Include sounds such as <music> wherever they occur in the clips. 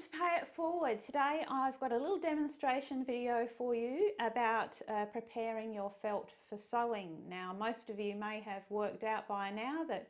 to Pay It Forward. Today I've got a little demonstration video for you about uh, preparing your felt for sewing. Now most of you may have worked out by now that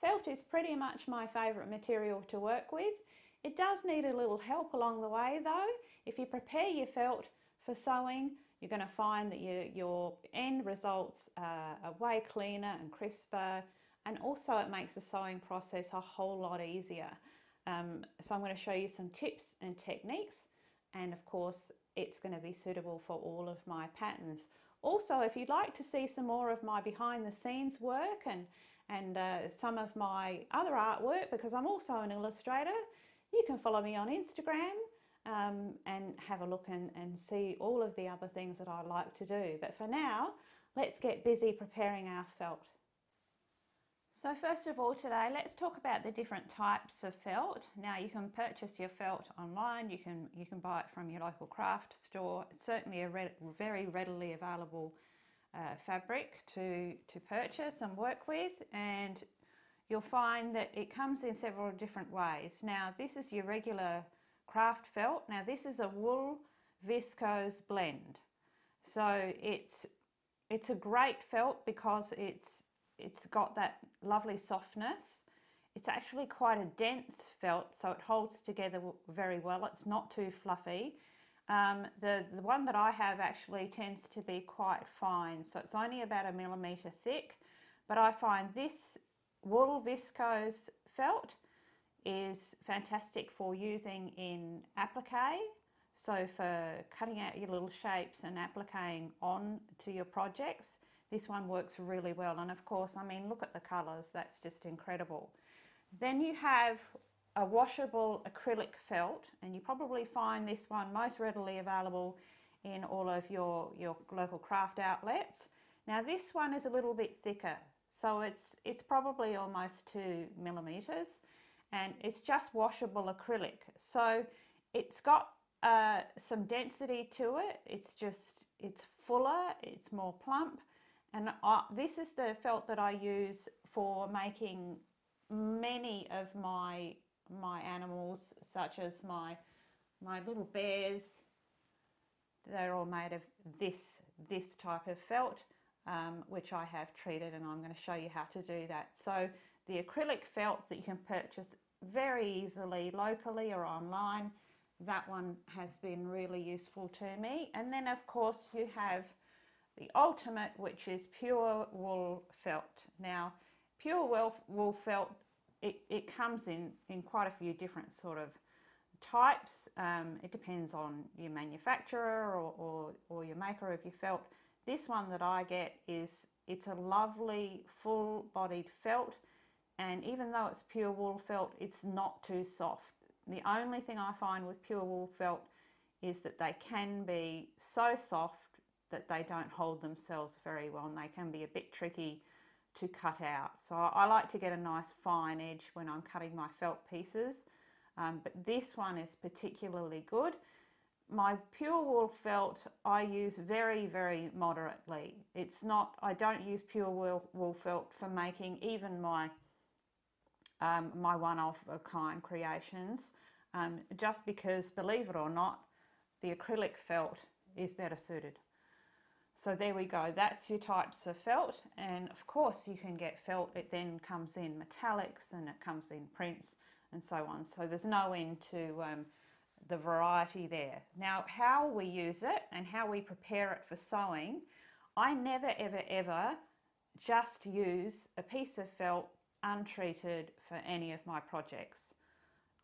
felt is pretty much my favourite material to work with. It does need a little help along the way though. If you prepare your felt for sewing you're going to find that your, end results are way cleaner and crisper and also it makes the sewing process a whole lot easier. Um, so I'm going to show you some tips and techniques and of course it's going to be suitable for all of my patterns. Also if you'd like to see some more of my behind the scenes work and, and uh, some of my other artwork because I'm also an illustrator, you can follow me on Instagram um, and have a look and, and see all of the other things that I like to do. But for now, let's get busy preparing our felt. So first of all today, let's talk about the different types of felt. Now you can purchase your felt online, you can, you can buy it from your local craft store. It's certainly a re very readily available uh, fabric to, to purchase and work with and you'll find that it comes in several different ways. Now this is your regular craft felt. Now this is a wool viscose blend. So it's it's a great felt because it's it's got that lovely softness. It's actually quite a dense felt, so it holds together very well. It's not too fluffy. Um, the, the one that I have actually tends to be quite fine, so it's only about a millimetre thick, but I find this wool viscose felt is fantastic for using in applique, so for cutting out your little shapes and appliquing on to your projects this one works really well. And of course, I mean, look at the colors. That's just incredible. Then you have a washable acrylic felt, and you probably find this one most readily available in all of your, your local craft outlets. Now this one is a little bit thicker, so it's, it's probably almost two millimeters, and it's just washable acrylic. So it's got uh, some density to it. It's just, it's fuller, it's more plump, and I, this is the felt that I use for making many of my my animals such as my my little bears. They're all made of this this type of felt um, which I have treated and I'm going to show you how to do that. So the acrylic felt that you can purchase very easily locally or online that one has been really useful to me. And then of course you have the ultimate, which is pure wool felt. Now, pure wool, felt, it, it comes in, in quite a few different sort of types. Um, it depends on your manufacturer or, or, or your maker of your felt. This one that I get is, it's a lovely full-bodied felt and even though it's pure wool felt, it's not too soft. The only thing I find with pure wool felt is that they can be so soft that they don't hold themselves very well and they can be a bit tricky to cut out. So I, like to get a nice fine edge when I'm cutting my felt pieces, um, but this one is particularly good. My pure wool felt I use very, very moderately. It's not, I don't use pure wool, wool felt for making even my um, my one-of-a-kind creations, um, just because, believe it or not, the acrylic felt is better suited. So there we go, that's your types of felt and of course you can get felt, it then comes in metallics and it comes in prints and so on. So there's no end to um, the variety there. Now how we use it and how we prepare it for sewing, I never ever ever just use a piece of felt untreated for any of my projects.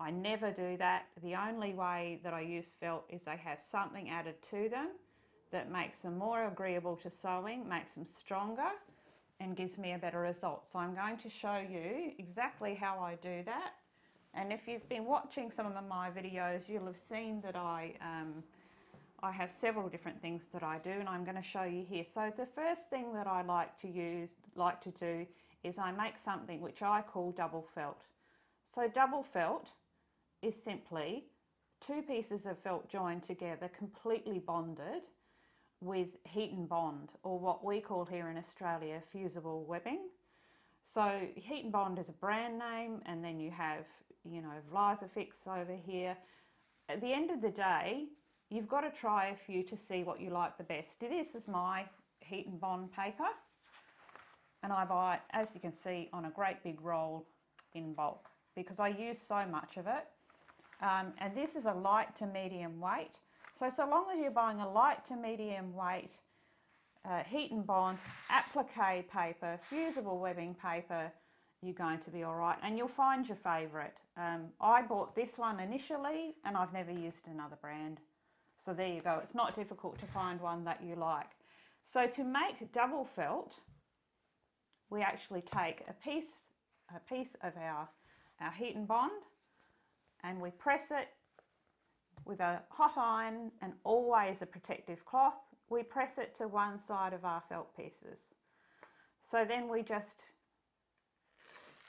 I never do that. The only way that I use felt is I have something added to them that makes them more agreeable to sewing, makes them stronger and gives me a better result. So I'm going to show you exactly how I do that. And if you've been watching some of my videos, you'll have seen that I, um, I have several different things that I do and I'm going to show you here. So the first thing that I like to use, like to do, is I make something which I call double felt. So double felt is simply two pieces of felt joined together, completely bonded, with heat and bond or what we call here in Australia fusible webbing. So heat and bond is a brand name and then you have, you know, Vliesofix over here. at the end of the day, you've got to try a few to see what you like the best. This is my heat and bond paper and I buy it, as you can see, on a great big roll in bulk because I use so much of it. Um, and this is a light to medium weight. So, so long as you're buying a light to medium weight uh, heat and bond, applique paper, fusible webbing paper, you're going to be all right and you'll find your favourite. Um, I bought this one initially and I've never used another brand. So there you go. It's not difficult to find one that you like. So to make double felt, we actually take a piece, a piece of our, our heat and bond and we press it with a hot iron and always a protective cloth. We press it to one side of our felt pieces. So then we just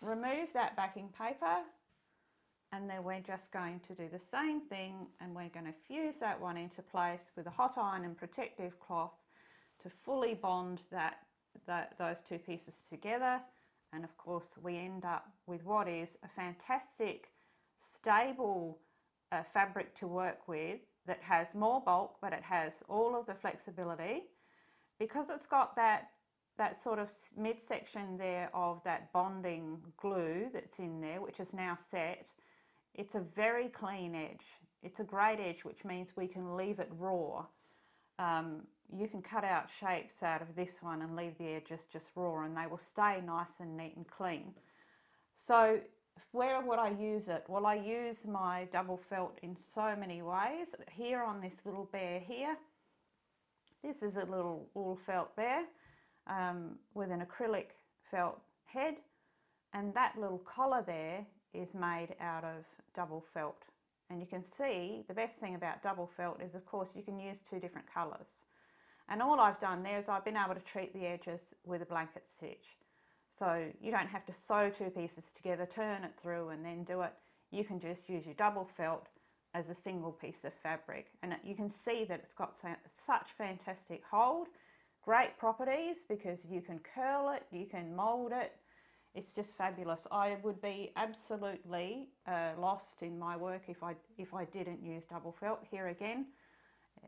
remove that backing paper and then we're just going to do the same thing and we're going to fuse that one into place with a hot iron and protective cloth to fully bond that the, those two pieces together and of course we end up with what is a fantastic stable uh, fabric to work with that has more bulk but it has all of the flexibility. Because it's got that that sort of midsection there of that bonding glue that's in there which is now set it's a very clean edge. It's a great edge which means we can leave it raw. Um, you can cut out shapes out of this one and leave the edges just raw and they will stay nice and neat and clean. So where would I use it? Well, I use my double felt in so many ways. Here on this little bear here, this is a little wool felt bear um, with an acrylic felt head and that little collar there is made out of double felt. And you can see the best thing about double felt is of course you can use two different colours. And all I've done there is I've been able to treat the edges with a blanket stitch. So you don't have to sew two pieces together, turn it through and then do it. You can just use your double felt as a single piece of fabric. And you can see that it's got such fantastic hold, great properties because you can curl it, you can mold it. It's just fabulous. I would be absolutely uh, lost in my work if I, if I didn't use double felt. Here again,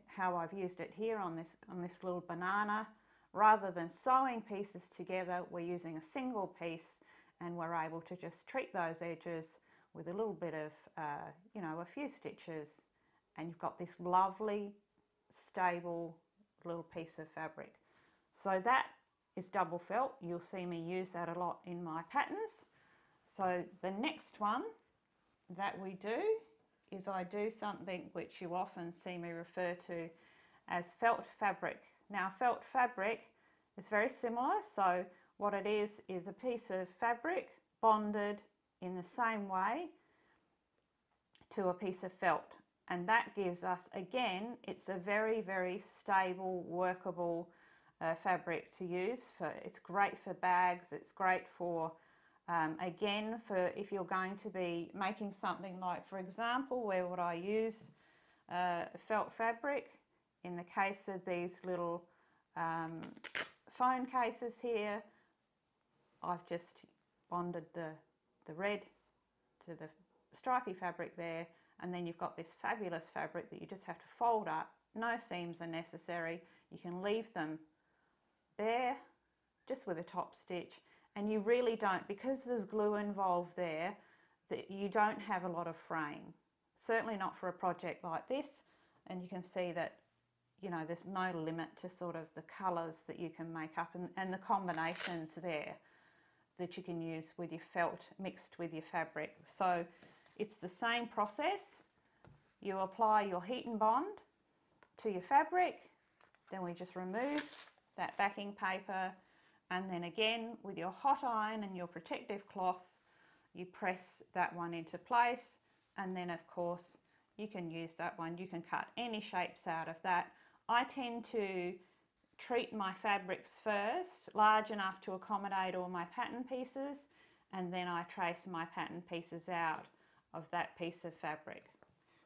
how I've used it here on this, on this little banana. Rather than sewing pieces together, we're using a single piece and we're able to just treat those edges with a little bit of, uh, you know, a few stitches and you've got this lovely, stable little piece of fabric. So that is double felt. You'll see me use that a lot in my patterns. So the next one that we do is I do something which you often see me refer to as felt fabric. Now felt fabric is very similar so what it is is a piece of fabric bonded in the same way to a piece of felt and that gives us again it's a very very stable workable uh, fabric to use for it's great for bags it's great for um, again, for if you're going to be making something like, for example, where would I use uh, felt fabric? In the case of these little um, phone cases here, I've just bonded the, the red to the stripy fabric there, and then you've got this fabulous fabric that you just have to fold up. No seams are necessary. You can leave them there just with a top stitch and you really don't, because there's glue involved there, that you don't have a lot of fraying. Certainly not for a project like this, and you can see that you know there's no limit to sort of the colours that you can make up and, and the combinations there that you can use with your felt mixed with your fabric. So it's the same process. You apply your heat and bond to your fabric, then we just remove that backing paper and then again with your hot iron and your protective cloth you press that one into place and then of course you can use that one you can cut any shapes out of that I tend to treat my fabrics first large enough to accommodate all my pattern pieces and then I trace my pattern pieces out of that piece of fabric.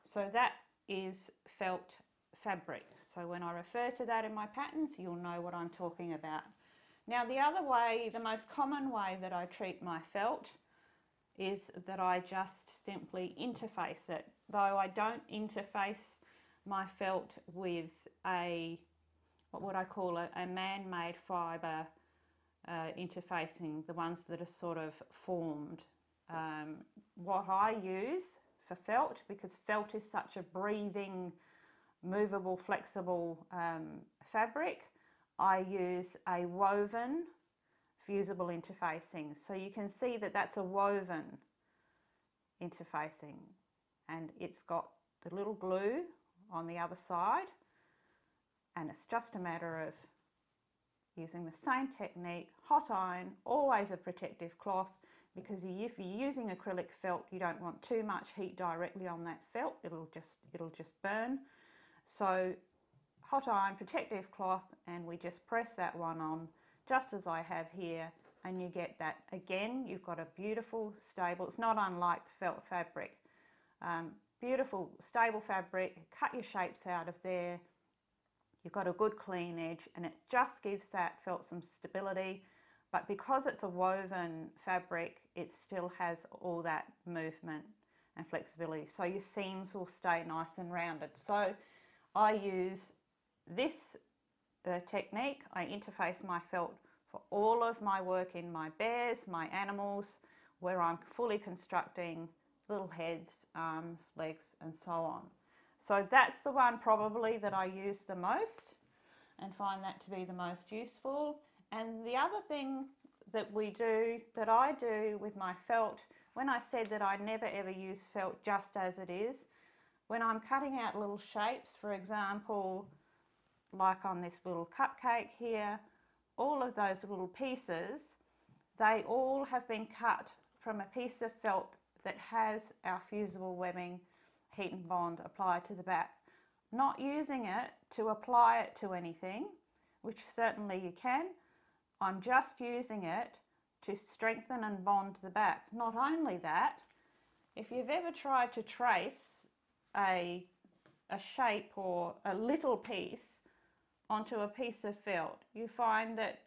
So that is felt fabric. So when I refer to that in my patterns you'll know what I'm talking about. Now the other way, the most common way that I treat my felt is that I just simply interface it. Though I don't interface my felt with a, what would I call it, a man-made fibre uh, interfacing, the ones that are sort of formed. Um, what I use for felt, because felt is such a breathing, movable, flexible um, fabric, I use a woven fusible interfacing. So you can see that that's a woven interfacing and it's got the little glue on the other side. And it's just a matter of using the same technique, hot iron, always a protective cloth because if you're using acrylic felt you don't want too much heat directly on that felt, it'll just, it'll just burn. So hot iron protective cloth and we just press that one on just as I have here and you get that again. You've got a beautiful stable it's not unlike the felt fabric. Um, beautiful stable fabric cut your shapes out of there. You've got a good clean edge and it just gives that felt some stability. But because it's a woven fabric it still has all that movement and flexibility. So your seams will stay nice and rounded. So I use this uh, technique. I interface my felt for all of my work in my bears, my animals, where I'm fully constructing little heads, arms, legs, and so on. So that's the one probably that I use the most and find that to be the most useful. And the other thing that we do, that I do with my felt, when I said that I never ever use felt just as it is, when I'm cutting out little shapes, for example, like on this little cupcake here, all of those little pieces, they all have been cut from a piece of felt that has our fusible webbing heat and bond applied to the back. Not using it to apply it to anything, which certainly you can. I'm just using it to strengthen and bond the back. Not only that, if you've ever tried to trace a, a shape or a little piece onto a piece of felt, you find that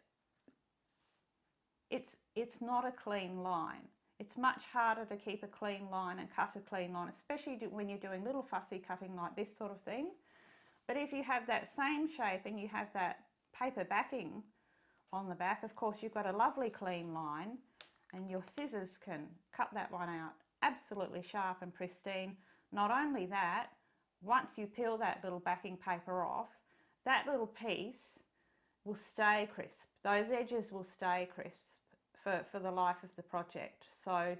it's, it's not a clean line. It's much harder to keep a clean line and cut a clean line, especially when you're doing little fussy cutting like this sort of thing. But if you have that same shape and you have that paper backing on the back, of course you've got a lovely clean line and your scissors can cut that one out absolutely sharp and pristine. Not only that, once you peel that little backing paper off, that little piece will stay crisp. Those edges will stay crisp for, for the life of the project. So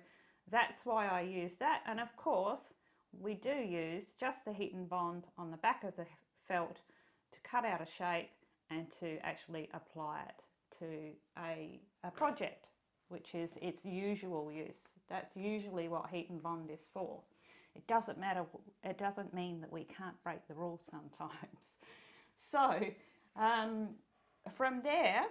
that's why I use that. And of course, we do use just the heat and bond on the back of the felt to cut out a shape and to actually apply it to a, a project, which is its usual use. That's usually what heat and bond is for. It doesn't matter, it doesn't mean that we can't break the rule sometimes. <laughs> So um, from there,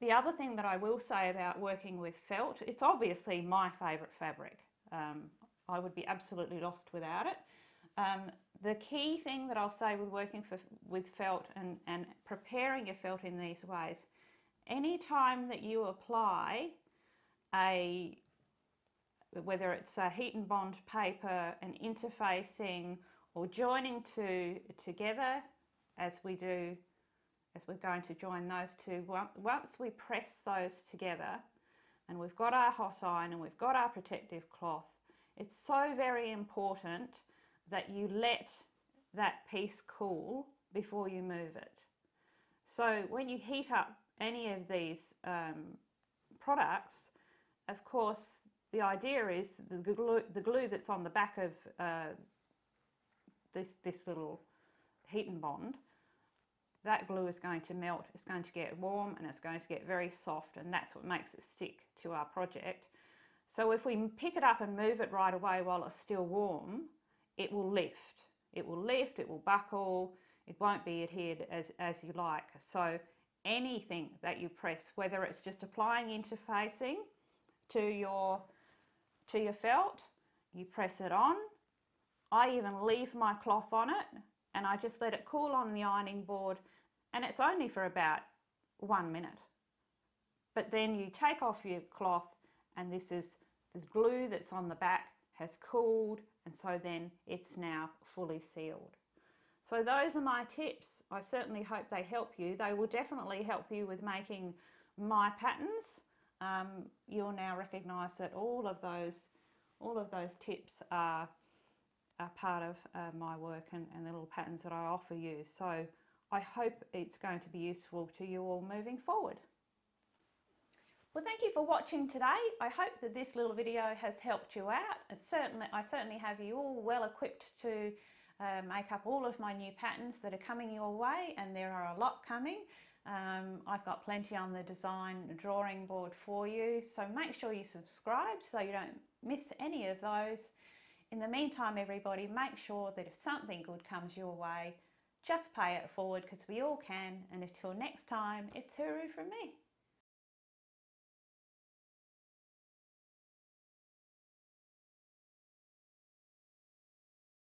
the other thing that I will say about working with felt, it's obviously my favourite fabric. Um, I would be absolutely lost without it. Um, the key thing that I'll say with working for, with felt and, and preparing your felt in these ways, any time that you apply a, whether it's a heat and bond paper, an interfacing or joining two together as we do, we're going to join those two, once we press those together and we've got our hot iron and we've got our protective cloth, it's so very important that you let that piece cool before you move it. So when you heat up any of these um, products, of course, the idea is the glue, the glue that's on the back of uh, this, this little heat and bond that glue is going to melt, it's going to get warm and it's going to get very soft and that's what makes it stick to our project. So if we pick it up and move it right away while it's still warm, it will lift. It will lift, it will buckle, it won't be adhered as, as you like. So anything that you press, whether it's just applying interfacing to your, to your felt, you press it on. I even leave my cloth on it and I just let it cool on the ironing board and it's only for about one minute. But then you take off your cloth and this is the glue that's on the back has cooled and so then it's now fully sealed. So those are my tips. I certainly hope they help you. They will definitely help you with making my patterns. Um, you'll now recognise that all of those all of those tips are, part of uh, my work and, and the little patterns that I offer you. So I hope it's going to be useful to you all moving forward. Well, thank you for watching today. I hope that this little video has helped you out. certainly, I certainly have you all well equipped to uh, make up all of my new patterns that are coming your way and there are a lot coming. Um, I've got plenty on the design drawing board for you, so make sure you subscribe so you don't miss any of those. In the meantime, everybody, make sure that if something good comes your way, just pay it forward because we all can. And until next time, it's hooroo from me.